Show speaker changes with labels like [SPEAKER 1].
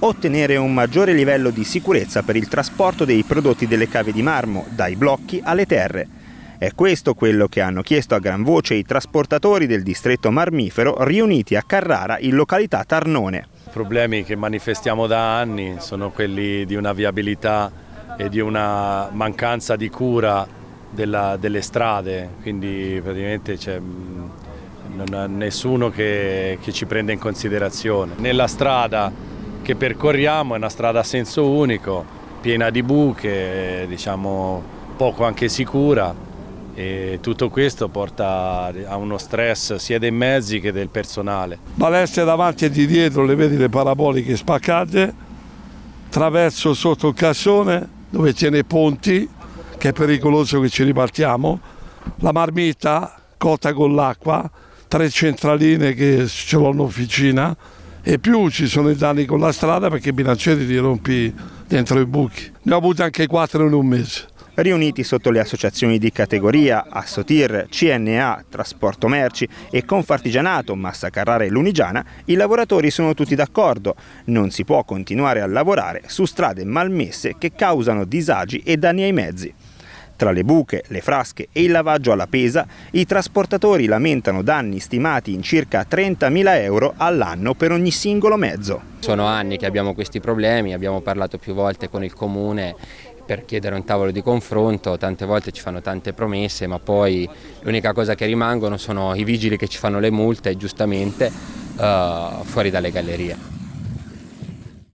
[SPEAKER 1] ottenere un maggiore livello di sicurezza per il trasporto dei prodotti delle cave di marmo, dai blocchi alle terre. È questo quello che hanno chiesto a gran voce i trasportatori del distretto marmifero riuniti a Carrara in località Tarnone.
[SPEAKER 2] I problemi che manifestiamo da anni sono quelli di una viabilità e di una mancanza di cura della, delle strade, quindi praticamente c'è ha nessuno che, che ci prende in considerazione. Nella strada che percorriamo è una strada a senso unico, piena di buche, diciamo poco anche sicura e tutto questo porta a uno stress sia dei mezzi che del personale.
[SPEAKER 3] Balestre davanti e di dietro, le vedi le paraboliche spaccate, traverso sotto il cassone dove tiene i ponti, che è pericoloso che ci ripartiamo, la marmita cotta con l'acqua, tre centraline che ce l'ho in officina e più ci sono i danni con la strada perché i bilancieri li rompi dentro i buchi. Ne ho avuti anche quattro in un mese.
[SPEAKER 1] Riuniti sotto le associazioni di categoria Assotir, CNA, Trasporto Merci e Confartigianato, Massa Carrara e Lunigiana, i lavoratori sono tutti d'accordo. Non si può continuare a lavorare su strade malmesse che causano disagi e danni ai mezzi. Tra le buche, le frasche e il lavaggio alla pesa, i trasportatori lamentano danni stimati in circa 30.000 euro all'anno per ogni singolo mezzo.
[SPEAKER 4] Sono anni che abbiamo questi problemi, abbiamo parlato più volte con il Comune per chiedere un tavolo di confronto, tante volte ci fanno tante promesse ma poi l'unica cosa che rimangono sono i vigili che ci fanno le multe giustamente uh, fuori dalle gallerie.